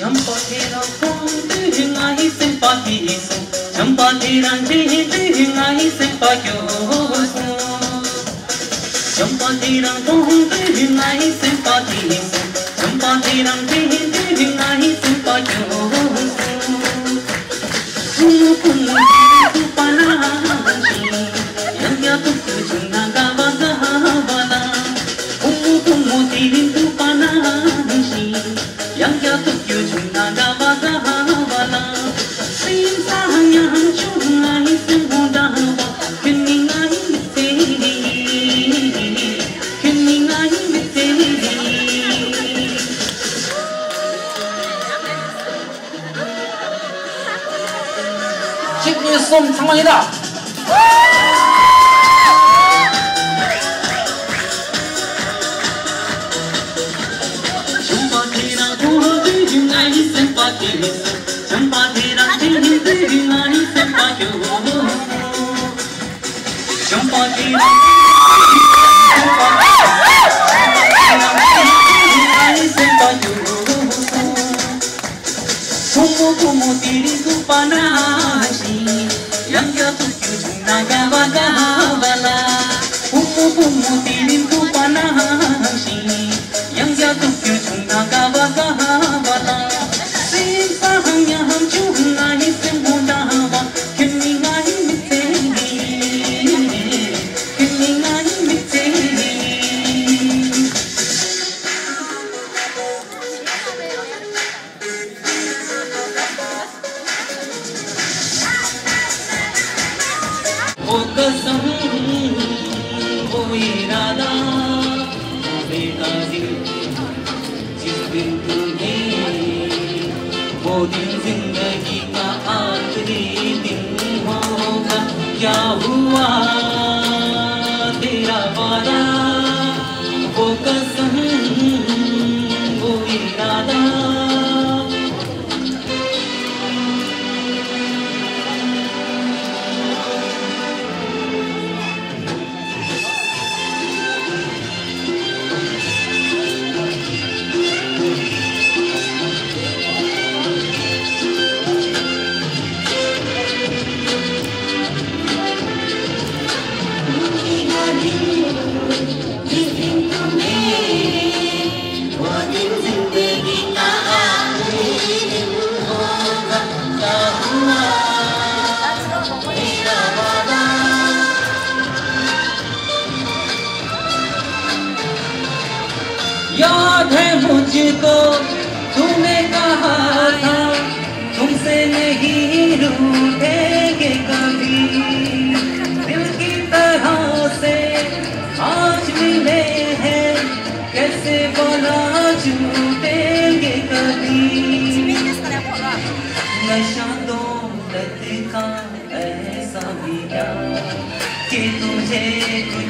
चंपा तेरा कौन आई से पाही सो। चंपा तेरा दे दे आई से। पायो चंपा तेरा कौन आई से पाही सो। चंपा तेरा 수 없는 상황이다. como como tiri su panache Tanga वो कसम वो इरादा। बेटा जिस दिन तुम्हें वो दिन ज़िंदगी का आखिरी दिन होगा, क्या हुआ? याद है मुझको तूने कहा था, तुमसे नहीं रूठेंगे कभी। दिल की तरह से आज मिले हैं, कैसे बोला झूठेंगे कभी। नशा दौलत का ऐसा भी क्या कि तुझे कुछ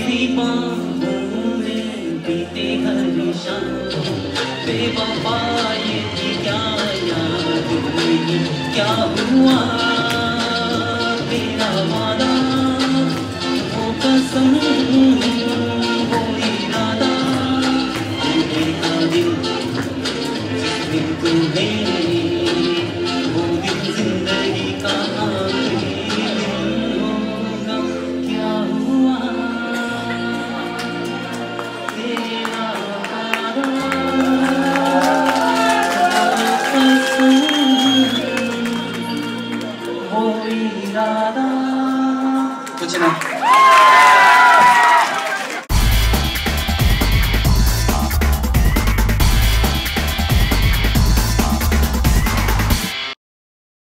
तेरी बाहों में बीते हर शाम बेवफा ये क्या याद क्या हुआ 일하다. 도진아